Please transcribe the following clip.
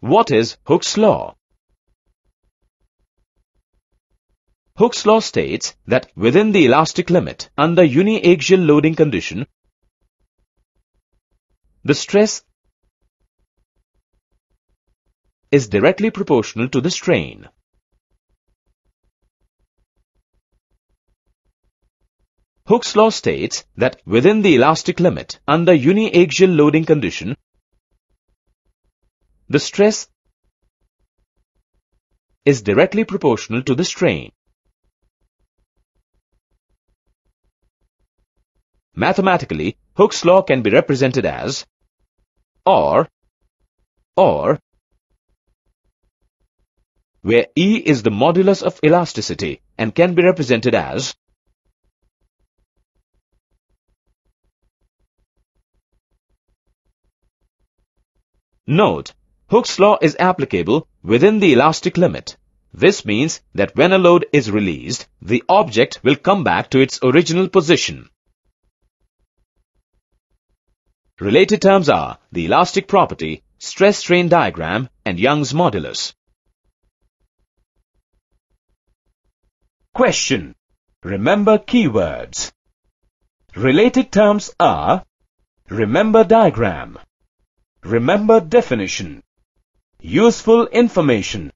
What is Hooke's law? Hooke's law states that within the elastic limit under uniaxial loading condition, the stress is directly proportional to the strain. Hooke's law states that within the elastic limit under uniaxial loading condition, the stress is directly proportional to the strain. Mathematically, Hooke's law can be represented as or or where E is the modulus of elasticity and can be represented as Note, Hooke's law is applicable within the elastic limit. This means that when a load is released, the object will come back to its original position. Related terms are the elastic property, stress-strain diagram, and Young's modulus. Question. Remember keywords. Related terms are Remember diagram Remember definition Useful information